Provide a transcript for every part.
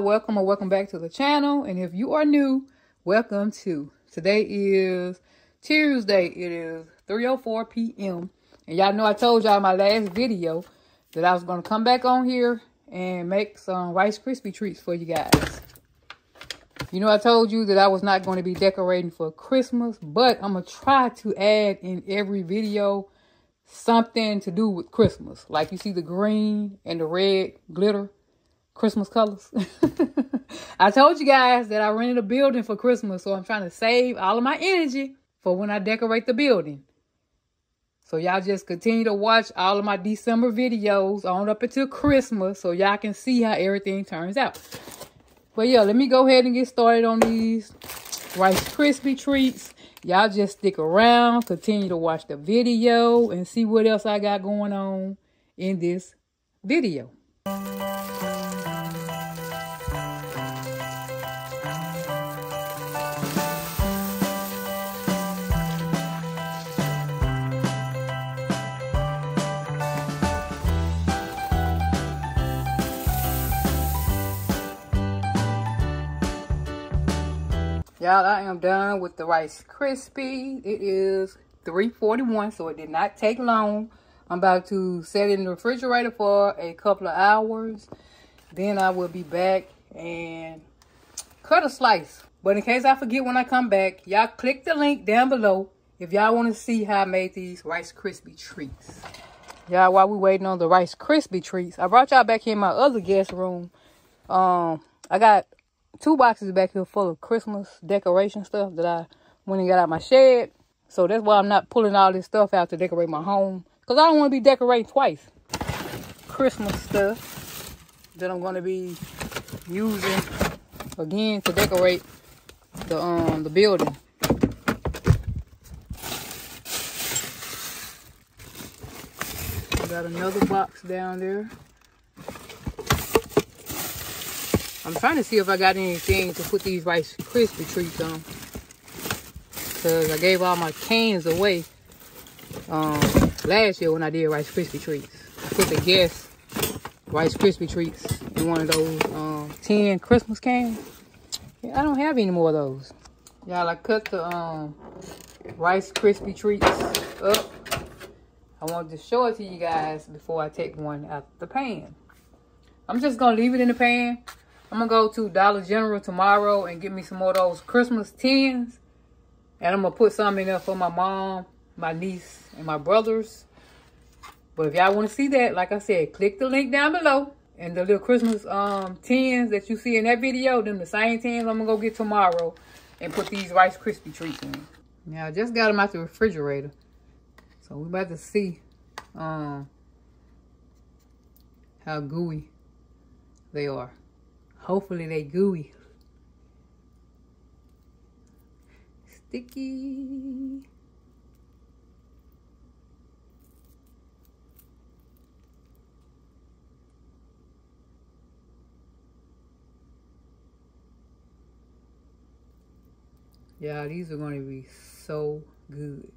Welcome or welcome back to the channel. And if you are new, welcome to. Today is Tuesday. It is 3.04 p.m. And y'all know I told y'all my last video that I was going to come back on here and make some Rice Krispie treats for you guys. You know I told you that I was not going to be decorating for Christmas, but I'm going to try to add in every video something to do with Christmas. Like you see the green and the red glitter Christmas colors. I told you guys that I rented a building for Christmas, so I'm trying to save all of my energy for when I decorate the building. So y'all just continue to watch all of my December videos on up until Christmas so y'all can see how everything turns out. But yeah, let me go ahead and get started on these Rice Krispie treats. Y'all just stick around, continue to watch the video and see what else I got going on in this video. Y'all, I am done with the Rice Krispie. It is 3.41, so it did not take long. I'm about to set it in the refrigerator for a couple of hours. Then I will be back and cut a slice. But in case I forget when I come back, y'all click the link down below if y'all want to see how I made these Rice Krispie treats. Y'all, while we waiting on the Rice Krispie treats, I brought y'all back here in my other guest room. Um, I got two boxes back here full of Christmas decoration stuff that I went and got out my shed. So that's why I'm not pulling all this stuff out to decorate my home. Because I don't want to be decorating twice. Christmas stuff that I'm going to be using again to decorate the um the building. Got another box down there. I'm trying to see if I got anything to put these Rice Krispie treats on. Because I gave all my cans away um, last year when I did Rice Krispie treats. I put the Guess Rice Krispie treats in one of those um, 10 Christmas cans. Yeah, I don't have any more of those. Y'all, I cut the um, Rice Krispie treats up. I wanted to show it to you guys before I take one out of the pan. I'm just going to leave it in the pan I'm to go to Dollar General tomorrow and get me some more of those Christmas tins. And I'm to put some in there for my mom, my niece, and my brothers. But if y'all want to see that, like I said, click the link down below. And the little Christmas um, tins that you see in that video, them the same tins I'm to go get tomorrow. And put these Rice Krispie treats in. Now, I just got them out the refrigerator. So we're about to see um, how gooey they are. Hopefully they gooey. Sticky. Yeah, these are going to be so good.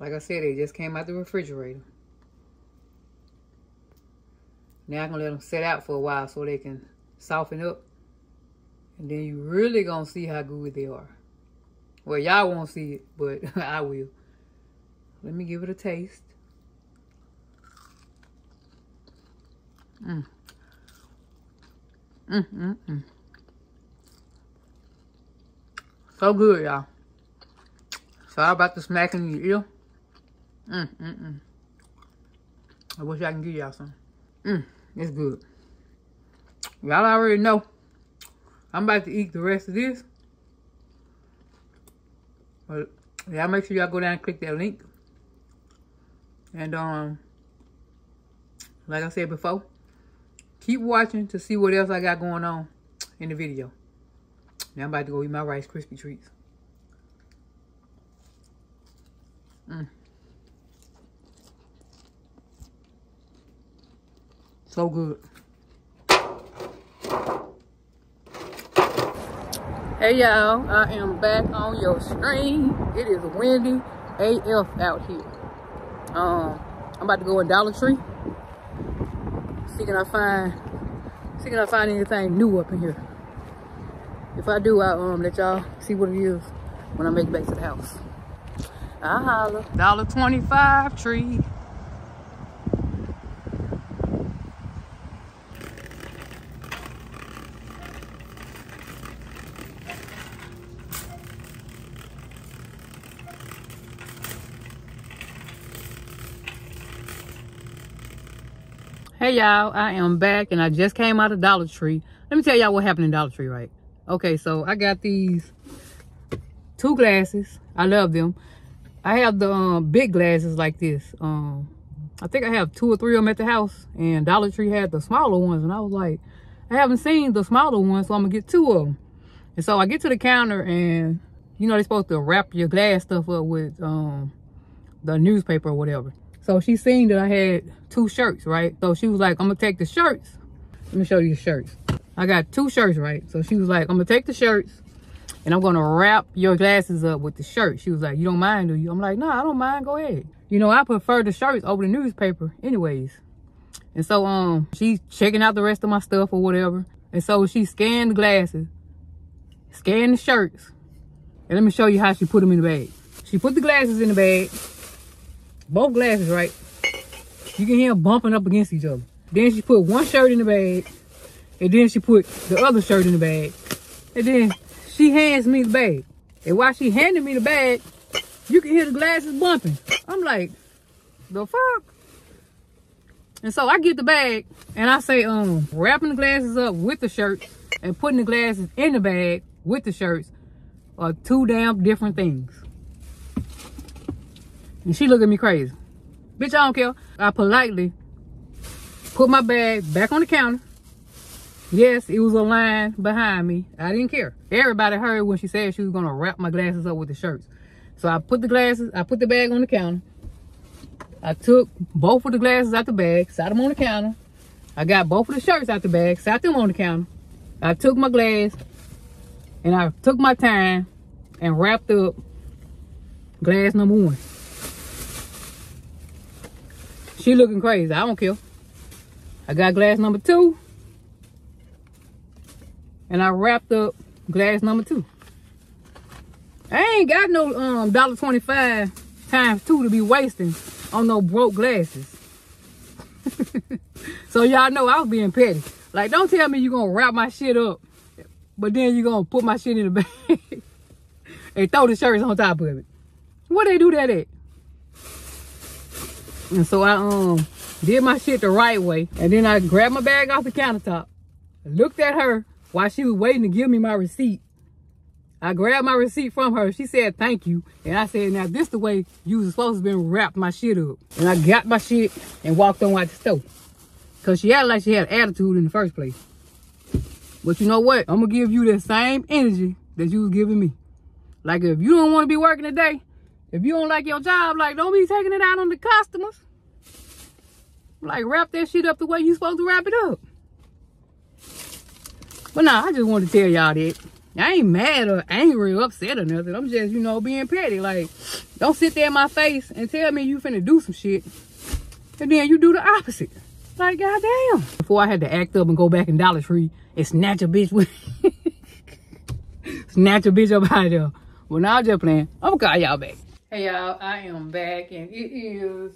Like I said, they just came out the refrigerator. Now I'm going to let them set out for a while so they can soften up. And then you really going to see how good they are. Well, y'all won't see it, but I will. Let me give it a taste. Mmm. Mmm, mmm, mmm. So good, y'all. Sorry about the smack in your ear. Mmm, mmm, mmm. I wish I can give y'all some. Mmm. It's good. Y'all already know. I'm about to eat the rest of this. But y'all make sure y'all go down and click that link. And um, like I said before, keep watching to see what else I got going on in the video. Now I'm about to go eat my Rice Krispie treats. Mmm. So good. Hey y'all, I am back on your screen. It is windy AF out here. Um, I'm about to go in Dollar Tree. See can I find See if I find anything new up in here. If I do, I'll um, let y'all see what it is when I make it back to the house. I holla. Dollar twenty-five tree. Y'all, I am back and I just came out of Dollar Tree. Let me tell y'all what happened in Dollar Tree, right? Okay, so I got these two glasses. I love them. I have the um, big glasses like this. Um, I think I have two or three of them at the house and Dollar Tree had the smaller ones and I was like, I haven't seen the smaller ones, so I'm gonna get two of them. And so I get to the counter and you know, they're supposed to wrap your glass stuff up with um, the newspaper or whatever. So she seen that I had two shirts, right? So she was like, I'm gonna take the shirts. Let me show you the shirts. I got two shirts, right? So she was like, I'm gonna take the shirts and I'm gonna wrap your glasses up with the shirt. She was like, you don't mind, do you? I'm like, no, nah, I don't mind, go ahead. You know, I prefer the shirts over the newspaper anyways. And so um, she's checking out the rest of my stuff or whatever. And so she scanned the glasses, scanned the shirts. And let me show you how she put them in the bag. She put the glasses in the bag both glasses, right? You can hear them bumping up against each other. Then she put one shirt in the bag. And then she put the other shirt in the bag. And then she hands me the bag. And while she handed me the bag, you can hear the glasses bumping. I'm like, the fuck? And so I get the bag and I say, um, wrapping the glasses up with the shirts and putting the glasses in the bag with the shirts are two damn different things. And she looked at me crazy. Bitch, I don't care. I politely put my bag back on the counter. Yes, it was a line behind me. I didn't care. Everybody heard when she said she was going to wrap my glasses up with the shirts. So I put the glasses, I put the bag on the counter. I took both of the glasses out the bag, sat them on the counter. I got both of the shirts out the bag, sat them on the counter. I took my glass and I took my time and wrapped up glass number one. She looking crazy. I don't care. I got glass number two. And I wrapped up glass number two. I ain't got no um dollar twenty five times two to be wasting on no broke glasses. so y'all know I was being petty. Like don't tell me you're gonna wrap my shit up, but then you're gonna put my shit in the bag and throw the shirts on top of it. What they do that at? And so I um did my shit the right way. And then I grabbed my bag off the countertop. Looked at her while she was waiting to give me my receipt. I grabbed my receipt from her. She said, thank you. And I said, now this the way you was supposed to be wrapped my shit up. And I got my shit and walked on out the store. Cause she had like she had attitude in the first place. But you know what? I'm gonna give you the same energy that you was giving me. Like if you don't want to be working today, if you don't like your job, like don't be taking it out on the customers. Like wrap that shit up the way you supposed to wrap it up. But nah, I just wanted to tell y'all that. I ain't mad or angry or upset or nothing. I'm just, you know, being petty. Like, don't sit there in my face and tell me you finna do some shit. And then you do the opposite. Like, goddamn. Before I had to act up and go back in Dollar Tree and snatch a bitch with... snatch a bitch up out of there. Well, now I'm just playing. I'm gonna call y'all back. Hey y'all, I am back and it is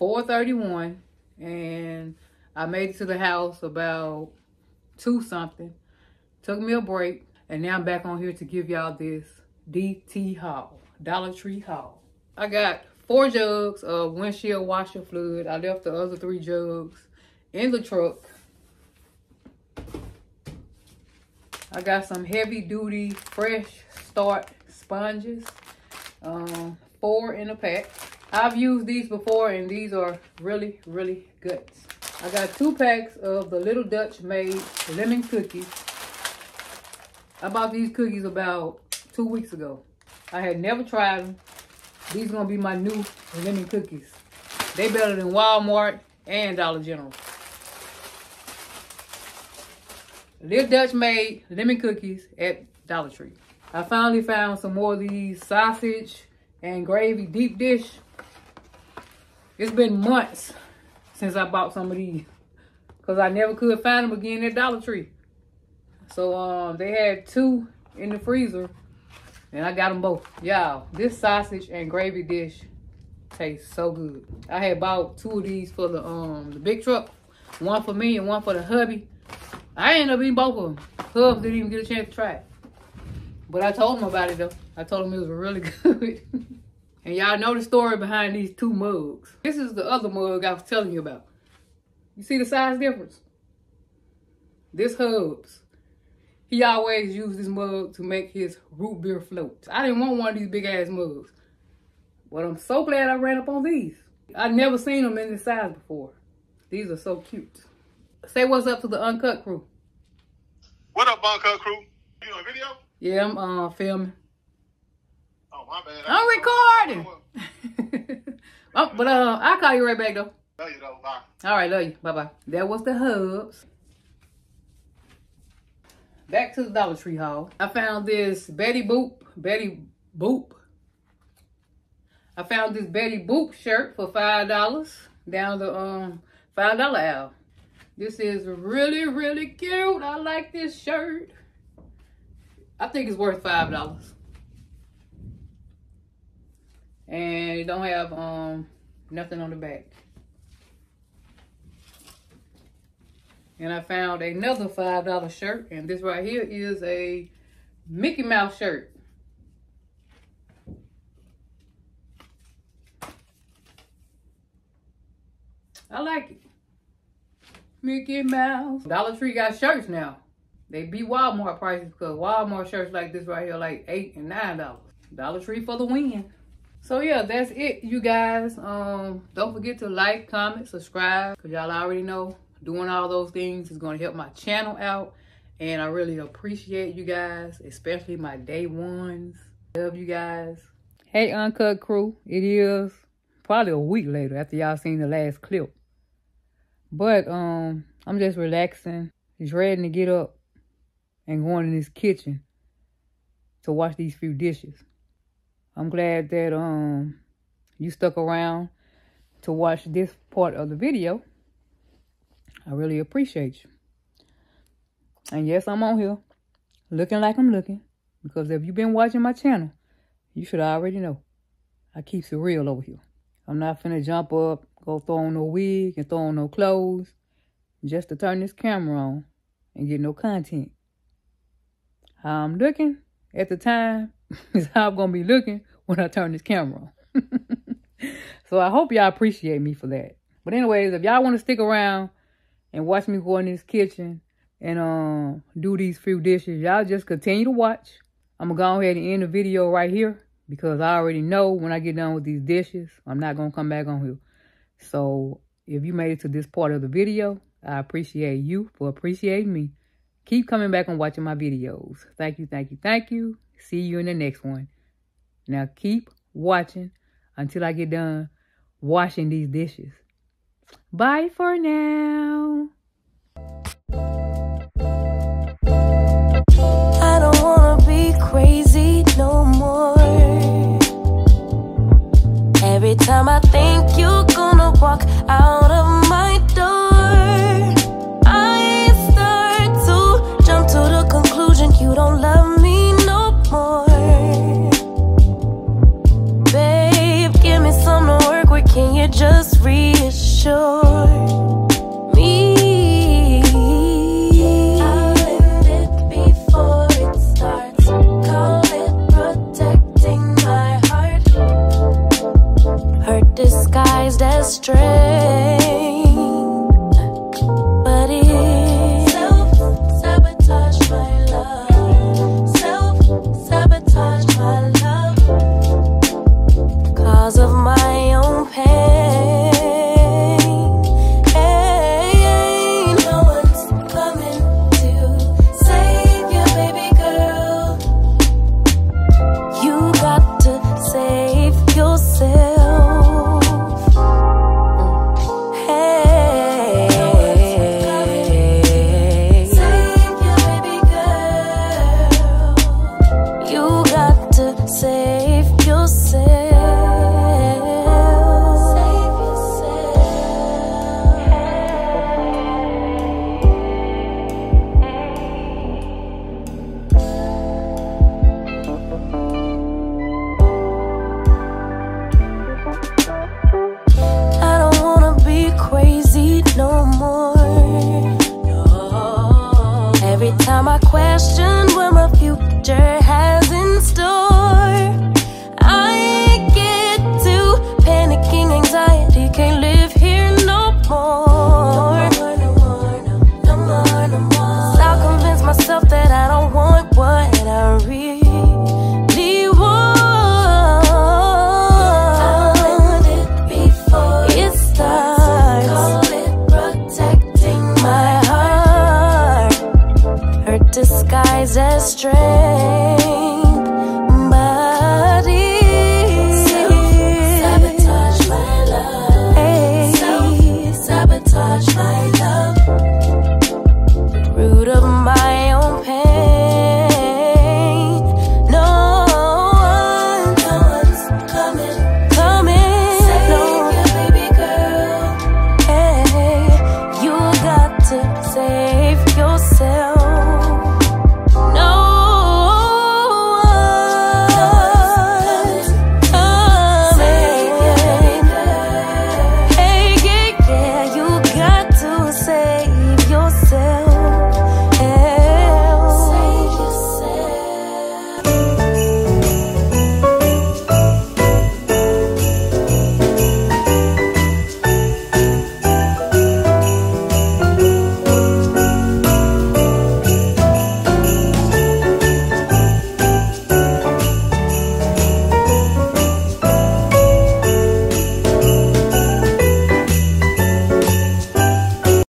4.31 and I made it to the house about 2 something. Took me a break and now I'm back on here to give y'all this DT haul, Dollar Tree haul. I got four jugs of windshield washer fluid. I left the other three jugs in the truck. I got some heavy duty fresh start sponges um, four in a pack. I've used these before and these are really, really good. I got two packs of the Little Dutch Maid lemon cookies. I bought these cookies about two weeks ago. I had never tried them. These are gonna be my new lemon cookies. They better than Walmart and Dollar General. Little Dutch Maid lemon cookies at Dollar Tree. I finally found some more of these sausage and gravy deep dish. It's been months since I bought some of these Because I never could find them again at Dollar Tree. So um, they had two in the freezer. And I got them both. Y'all, this sausage and gravy dish tastes so good. I had bought two of these for the um the big truck. One for me and one for the hubby. I ended up eating both of them. Hubs didn't even get a chance to try it. But I told him about it though. I told him it was really good. and y'all know the story behind these two mugs. This is the other mug I was telling you about. You see the size difference? This Hubs. He always used this mug to make his root beer floats. I didn't want one of these big ass mugs. But I'm so glad I ran up on these. i never seen them in this size before. These are so cute. Say what's up to the UnKut crew. What up, UnKut crew? You on video? Yeah, I'm uh, filming. Oh, my bad. I'm recording. oh, but uh, I'll call you right back, though. Love you, though. Bye. All right, love you. Bye-bye. That was the hubs. Back to the Dollar Tree haul. I found this Betty Boop, Betty Boop. I found this Betty Boop shirt for $5 down the um $5 aisle. This is really, really cute. I like this shirt. I think it's worth $5. And it don't have um nothing on the back. And I found another $5 shirt. And this right here is a Mickey Mouse shirt. I like it. Mickey Mouse. Dollar Tree got shirts now. They beat Walmart prices because Walmart shirts like this right here like eight and nine dollars. Dollar Tree for the win. So yeah, that's it, you guys. Um, don't forget to like, comment, subscribe, because y'all already know doing all those things is going to help my channel out. And I really appreciate you guys, especially my day ones. Love you guys. Hey, UnKut Crew. It is probably a week later after y'all seen the last clip. But um, I'm just relaxing, ready to get up and going in this kitchen to wash these few dishes. I'm glad that um you stuck around to watch this part of the video. I really appreciate you. And yes, I'm on here looking like I'm looking. Because if you've been watching my channel, you should already know. I keeps it real over here. I'm not finna jump up, go throw on no wig and throw on no clothes just to turn this camera on and get no content. How I'm looking at the time is how I'm gonna be looking when I turn this camera on. so I hope y'all appreciate me for that. But anyways, if y'all want to stick around and watch me go in this kitchen and um do these few dishes. Y'all just continue to watch. I'm gonna go ahead and end the video right here because I already know when I get done with these dishes, I'm not gonna come back on here. So if you made it to this part of the video, I appreciate you for appreciating me. Keep coming back and watching my videos. Thank you, thank you, thank you. See you in the next one. Now keep watching until I get done washing these dishes. Bye for now. I don't wanna be crazy no more. Every time I think you're gonna walk out